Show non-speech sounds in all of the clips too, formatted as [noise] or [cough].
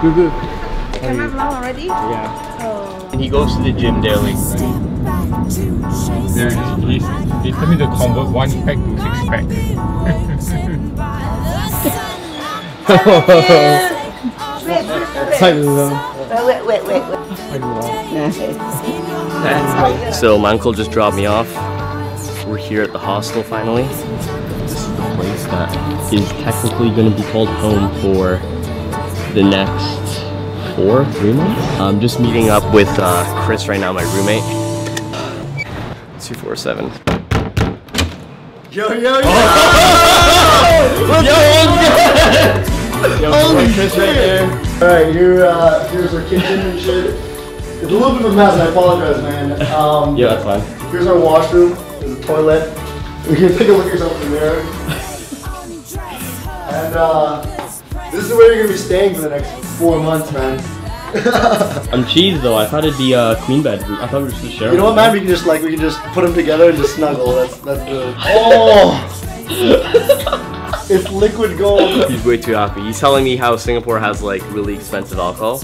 Good, good. Am I vlog already? Yeah. Oh. And he goes to the gym daily. There it is. Please, please tell me to convert one pack to six pack. Wait, wait, wait, wait, wait, wait. [laughs] So my uncle just dropped me off. We're here at the hostel finally. This is the place that is technically going to be called home for the next four, three months. I'm just meeting up with uh, Chris right now, my roommate. 247. Yo, yo, yo! [laughs] Holy Chris right there. Alright, here, uh, here's our kitchen and shit. It's a little bit of a mess, I apologize, man. Um, Yeah, that's fine. Here's our washroom. There's a toilet. You can take a look at yourself in the mirror. [laughs] and, uh, this is where you're gonna be staying for the next four months, man. [laughs] I'm cheese though. I thought it'd be a queen bed. I thought we were just to share. You know what, man? We can just, like, we can just put them together and just snuggle. That's, that's the. Oh! [laughs] it's liquid gold. He's way too happy. He's telling me how Singapore has like really expensive alcohol.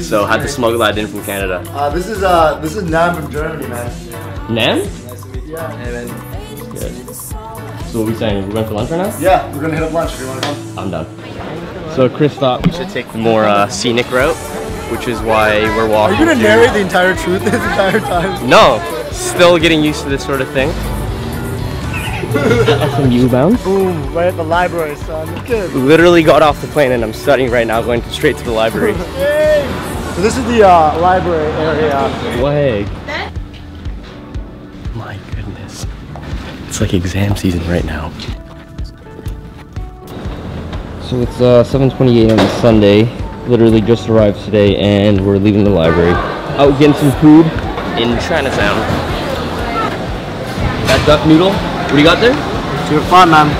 So had to smuggle that in from Canada. Uh, this is, uh, this is Nam from Germany, man. Nam? Nice to meet you. Yeah. Good. So what are we saying? We're going for lunch right now? Yeah, we're gonna hit up lunch if you wanna come. I'm done. So Chris thought we should take the more uh, scenic route, which is why we're walking. Are you gonna narrate the entire truth [laughs] this entire time? No, still getting used to this sort of thing. [laughs] SMU bound. Boom, right at the library, son. Good. Literally got off the plane and I'm studying right now, going straight to the library. [laughs] Yay! So this is the uh, library area. Way. My goodness. It's like exam season right now. So it's uh, 7.28 on a Sunday. Literally just arrived today and we're leaving the library. Out getting some food in Chinatown. That duck noodle. What do you got there? You're fun, man.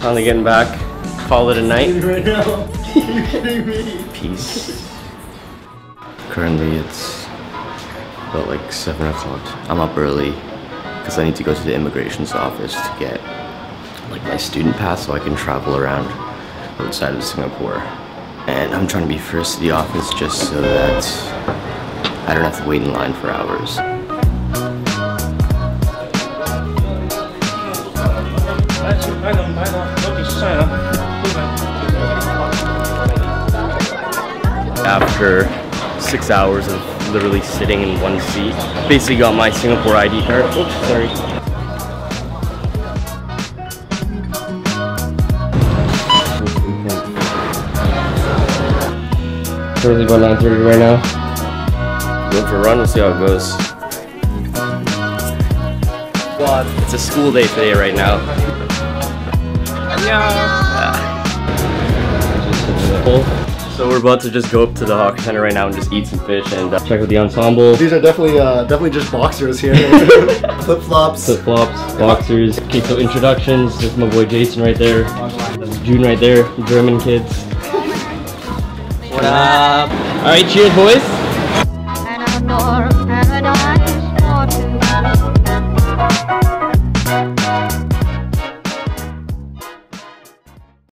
Finally getting back. Call it a night. Right now. you kidding me? Peace. Currently it's about like 7 o'clock. I'm up early because I need to go to the immigration's office to get like my student pass so I can travel around outside of Singapore. And I'm trying to be first to the office just so that I don't have to wait in line for hours. After six hours of literally sitting in one seat, basically got my Singapore ID card. Oops, sorry. Currently about 9.30 right now. Going for a run, we'll see how it goes. God, it's a school day today right now. So we're about to just go up to the hawker center right now and just eat some fish and uh, check out the ensemble. These are definitely, uh, definitely just boxers here. [laughs] Flip flops. Flip flops, boxers. Okay, so introductions. There's my boy Jason right there. That's June right there. German kids. What up? All right, cheers, boys.